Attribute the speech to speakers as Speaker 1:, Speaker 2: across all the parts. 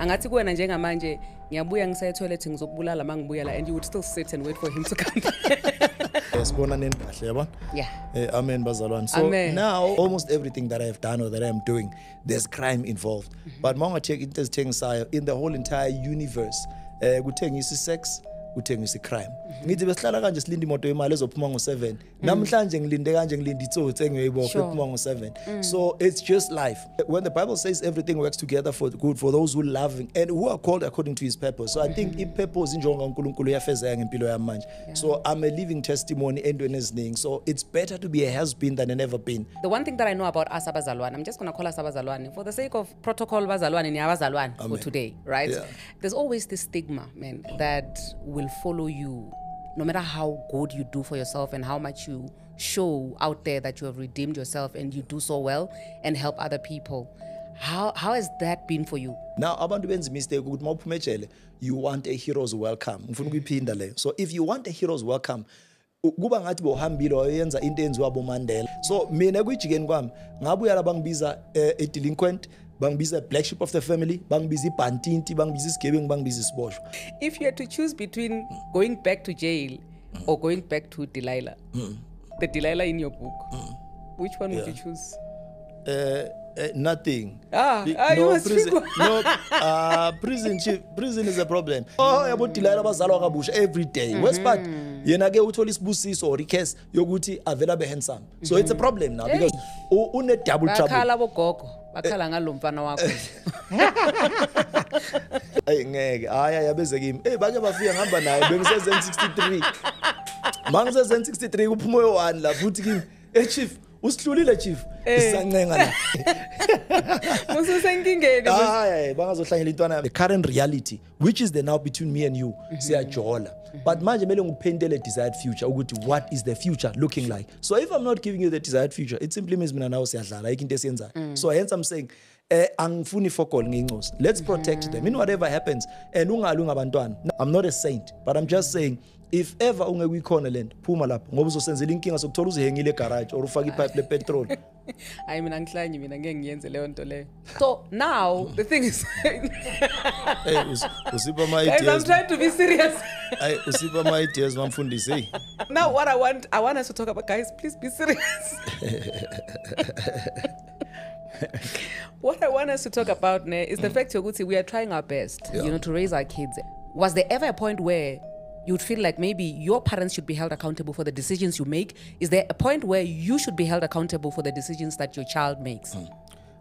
Speaker 1: angathi kuwena njengamanje ngiyabuya ngisaya etoilet ngizokubulala uma ngibuya la and you would still sit and wait for him to come.
Speaker 2: Sibona nini kahle yabona?
Speaker 1: Yeah.
Speaker 2: Eh, amen bazalwane. So
Speaker 1: Amen.
Speaker 2: now almost everything that i have done or that i'm doing there's crime involved. But ma ungacheck into ezithengisayo in the whole entire universe eh kuthengisa sex kuthengisa crime ngithi besihlala kanje silinde imoto yemali ezophuma ngo7 mm. namhlanje ngilinde kanje ngilinde itsotsi engiyoyibopha
Speaker 1: Sure.
Speaker 2: ephuma ngo7 mm. so it's just life. When the bible says everything works together for good for those who love him and who are called according to his purpose. So i think mm-hmm. ipurpose injongo kaNkulunkulu iyafezeka ngempilo yami manje so i'm a living testimony entweni eziningi. So it's better to be a has been than a never been.
Speaker 1: The one thing that i know about us abazalwane i'm just going to call us abazalwane. For the sake of protocol bazalwane ni abazalwane for today right?
Speaker 2: Yeah.
Speaker 1: there's always this stigma man that will follow you no matter how good you do for yourself and how much you show out there that you have redeemed yourself and you do so well and help other people. How how has that been for you?
Speaker 2: Now abantu benza mistake ukuthi mawuphuma ejele you want a hero's welcome. Ngifuna ukuyiphinda leyo. So if you want a hero's welcome kuba ngathi bowuhambile wayenza into enziwa bomandela. So mina kuyijikeni kwami ngabuya la bangibiza eh, a delinquent bangibiza black sheep of the family bangibiza ibhantinti bangibiza isigebengu bangibiza isiboshwa
Speaker 1: if you had to choose between going back to jail mm. or going back to delilah the delilah in your book mm. which one yeah. would you choose
Speaker 2: uh, uh, nothing.
Speaker 1: Ah,
Speaker 2: Be-
Speaker 1: ah, you
Speaker 2: no, prison, no, uh, prison chief, prison is a problem. Oh, yabo dilala bazalwa kabusha every day. mm. West part, yena ke uthola isibusiso or request yokuthi avela be handsome. So it's a problem now because u- une double trouble.
Speaker 1: bakhala bogogo bakhala ngalo mfana wakho
Speaker 2: Ay ngeke. Hayi ayabeze kimi. Eh bake bafika ngihamba naye bengiseze N63. Mangiseze N63 kuphuma oyi1 la futhi kimi. Eh chief, usihlulile chief. Isancenga la.
Speaker 1: mususenkingeni
Speaker 2: hayi bangazohlanyela intwana the current reality which is the now between me and you siyajola. But manje mele ngikuphentele desired future ukuthi what is the future looking like? So if i'm not giving you the desired future it simply means mina nawe siyadlala. Ayikho into esiyenzayo so hence i'm saying eh angifuni ifogol ngiyincosi let's protect them. In whatever happens and ungali ngabantwana. I'm not a saint but i'm just saying if ever ungekwikhona le nto phuma lapho ngoba uzosenzela inkinga sokuthola uzihengile egaraji or ufake ipipe lepetrol
Speaker 1: hayi mina ngihlanye mina ngeke ngiyenze leyo nto leyo. So now the thing is
Speaker 2: hey us- usipha ama
Speaker 1: guys i'm
Speaker 2: ideas.
Speaker 1: trying to be serious.
Speaker 2: Hayi usipha ama ideas bamfundisi hey
Speaker 1: now what i want i want us to talk about guys please be serious what i want us to talk about ne, is the fact yokuthi we are trying our best
Speaker 2: Yeah.
Speaker 1: you know to raise our kids. Was there ever a point where you'd feel like maybe your parents should be held accountable for the decisions you make? Is there a point where you should be held accountable for the decisions that your child makes?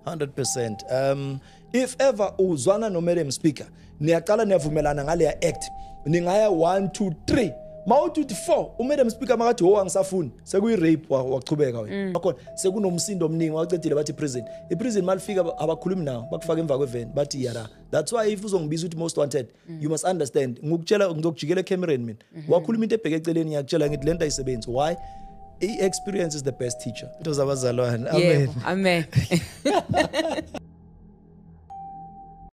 Speaker 2: 100% um if ever uzwana no madam speaker niyaqala niyavumelana ngale act. Ningaya 1 2 3 mawuthi uthi 4 umadam speaker makathi ho angisafuni. Sekuyi rape wa- wachubeka wena. Bakhona sekunomsindo omningi wacedile bathi prison iprison malifika aba- abakhulumi nawo bakufaka emva kwevan bathi yara that's why if uzongibiza uthi most wanted you must understand. Ngikutshela ngizokujikela ecameron mina. Wakhuluma into ebheke eceleni ngiyakutshela ngithi lento ayisebenzi. Why? I-experience is the best teacher. Into zabazalwane. Amen.
Speaker 1: yebo amen.